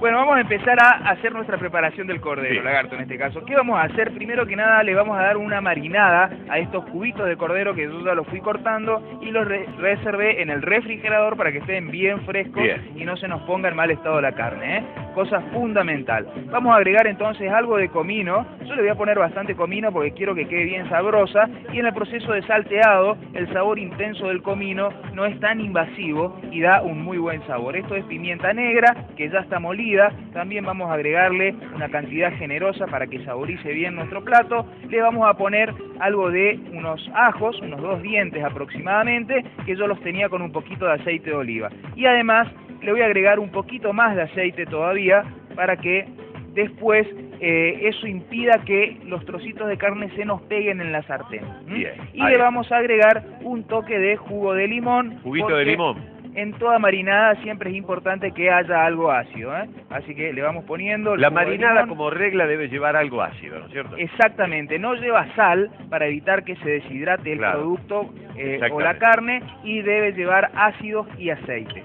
Bueno, vamos a empezar a hacer nuestra preparación del cordero, Sí. lagarto en este caso. ¿Qué vamos a hacer? Primero que nada le vamos a dar una marinada a estos cubitos de cordero que yo ya los fui cortando y los re- reservé en el refrigerador para que estén bien frescos Bien. y no se nos ponga en mal estado la carne, ¿eh? Cosa fundamental. Vamos a agregar entonces algo de comino. Yo le voy a poner bastante comino porque quiero que quede bien sabrosa y en el proceso de salteado el sabor intenso del comino no es tan invasivo y da un muy buen sabor. Esto es pimienta negra que ya está molida. También vamos a agregarle una cantidad generosa para que saborice bien nuestro plato. Le vamos a poner algo de unos ajos, unos dos dientes aproximadamente, que yo los tenía con un poquito de aceite de oliva. Y además le voy a agregar un poquito más de aceite todavía para que después eh, eso impida que los trocitos de carne se nos peguen en la sartén. ¿m? Bien, Y le va. vamos a agregar un toque de jugo de limón. Juguito de limón. En toda marinada siempre es importante que haya algo ácido, ¿eh? Así que le vamos poniendo... La marinada como regla debe llevar algo ácido, ¿no es cierto? Exactamente, no lleva sal para evitar que se deshidrate el Claro. producto eh, o la carne y debe llevar ácidos y aceites.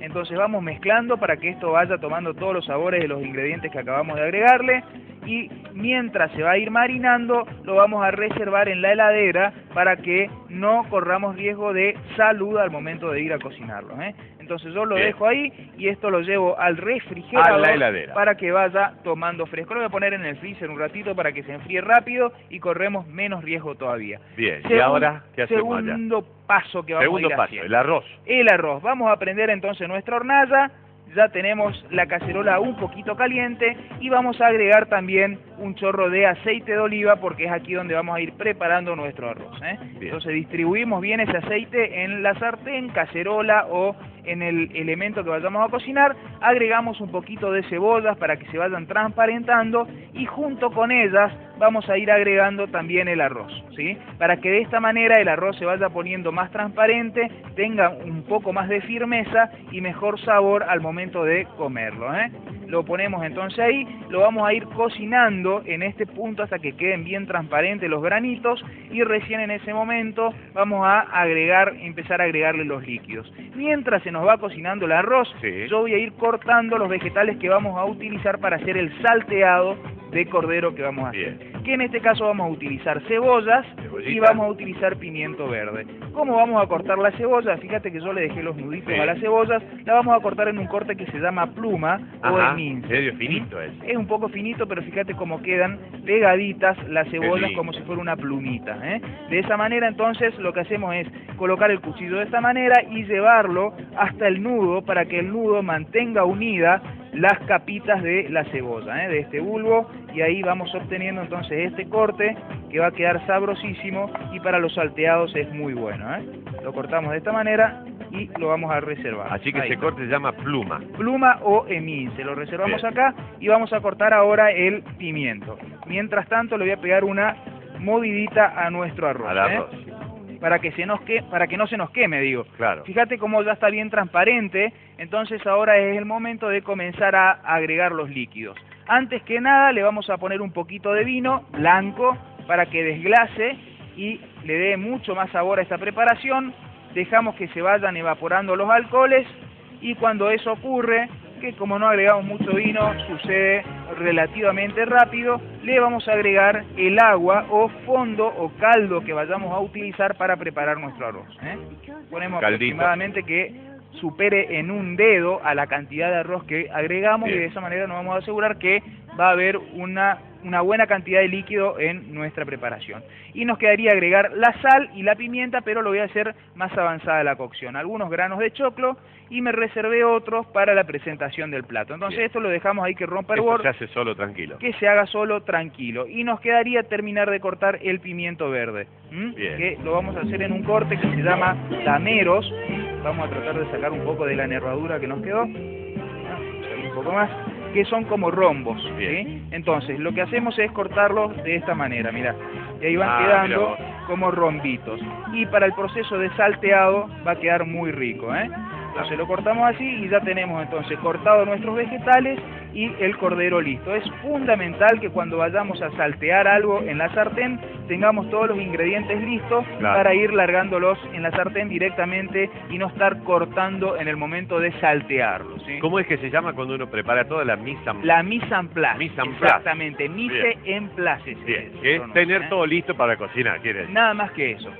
Entonces vamos mezclando para que esto vaya tomando todos los sabores de los ingredientes que acabamos de agregarle y mientras se va a ir marinando lo vamos a reservar en la heladera para que no corramos riesgo de salud al momento de ir a cocinarlo. ¿eh? Entonces yo lo Bien. dejo ahí y esto lo llevo al refrigerador A la heladera. para que vaya tomando fresco. Lo voy a poner en el freezer un ratito para que se enfríe rápido y corremos menos riesgo todavía. Bien. ¿Y ahora qué hacemos allá? Segundo paso que vamos Segundo a ir paso, haciendo. el arroz. El arroz. Vamos a prender entonces nuestra hornalla. Ya tenemos la cacerola un poquito caliente y vamos a agregar también un chorro de aceite de oliva porque es aquí donde vamos a ir preparando nuestro arroz. ¿eh? Entonces distribuimos bien ese aceite en la sartén, cacerola o en el elemento que vayamos a cocinar. Agregamos un poquito de cebollas para que se vayan transparentando y junto con ellas vamos a ir agregando también el arroz, ¿sí? Para que de esta manera el arroz se vaya poniendo más transparente, tenga un poco más de firmeza y mejor sabor al momento de comerlo, ¿eh? Lo ponemos entonces ahí, lo vamos a ir cocinando en este punto hasta que queden bien transparentes los granitos y recién en ese momento vamos a agregar, empezar a agregarle los líquidos. Mientras se nos va cocinando el arroz, Sí. yo voy a ir cortando los vegetales que vamos a utilizar para hacer el salteado de cordero que vamos a hacer. Bien. Que en este caso vamos a utilizar cebollas y vamos a utilizar pimiento verde. ¿Cómo vamos a cortar la cebolla? Fíjate que yo le dejé los nuditos Sí. a las cebollas. La vamos a cortar en un corte que se llama pluma o Ajá, emince. medio finito es. Es un poco finito, pero fíjate cómo quedan pegaditas las cebollas como si fuera una plumita. ¿eh? De esa manera entonces lo que hacemos es colocar el cuchillo de esta manera y llevarlo hasta el nudo para que el nudo mantenga unida las capitas de la cebolla, ¿eh? de este bulbo y ahí vamos obteniendo entonces este corte que va a quedar sabrosísimo y para los salteados es muy bueno. ¿eh? Lo cortamos de esta manera y lo vamos a reservar. Así que Ahí ese corte se llama pluma. pluma o emince. Lo reservamos Bien. acá y vamos a cortar ahora el pimiento. Mientras tanto le voy a pegar una movidita a nuestro arroz. Al ¿eh? Para que se nos que, para que no se nos queme, digo. Claro. Fíjate cómo ya está bien transparente, entonces ahora es el momento de comenzar a agregar los líquidos. Antes que nada le vamos a poner un poquito de vino blanco para que desglase y le dé mucho más sabor a esta preparación. Dejamos que se vayan evaporando los alcoholes y cuando eso ocurre, que como no agregamos mucho vino, sucede relativamente rápido, le vamos a agregar el agua o fondo o caldo que vayamos a utilizar para preparar nuestro arroz. ¿eh? Ponemos Caldito. aproximadamente que supere en un dedo a la cantidad de arroz que agregamos y de esa manera nos vamos a asegurar que va a haber una, una buena cantidad de líquido en nuestra preparación. Y nos quedaría agregar la sal y la pimienta, pero lo voy a hacer más avanzada la cocción. Algunos granos de choclo y me reservé otros para la presentación del plato. Entonces Bien. esto lo dejamos ahí que rompa el borde se hace solo tranquilo. que se haga solo tranquilo. Y nos quedaría terminar de cortar el pimiento verde, que lo vamos a hacer en un corte que se llama tameros. Vamos a tratar de sacar un poco de la nervadura que nos quedó. Un poco más. Que son como rombos. ¿sí? Entonces, lo que hacemos es cortarlos de esta manera, mira. Y ahí van Ah, quedando como rombitos. Y para el proceso de salteado va a quedar muy rico, ¿eh? Entonces lo cortamos así y ya tenemos entonces cortado nuestros vegetales y el cordero listo. Es fundamental que cuando vayamos a saltear algo en la sartén tengamos todos los ingredientes listos Claro. para ir largándolos en la sartén directamente y no estar cortando en el momento de saltearlo. ¿sí? ¿Cómo es que se llama cuando uno prepara toda la misa? La mise en place. Mise en place. Exactamente, mise en place. Bien, es tener ¿eh? todo listo para cocinar, quiere decir. Nada más que eso.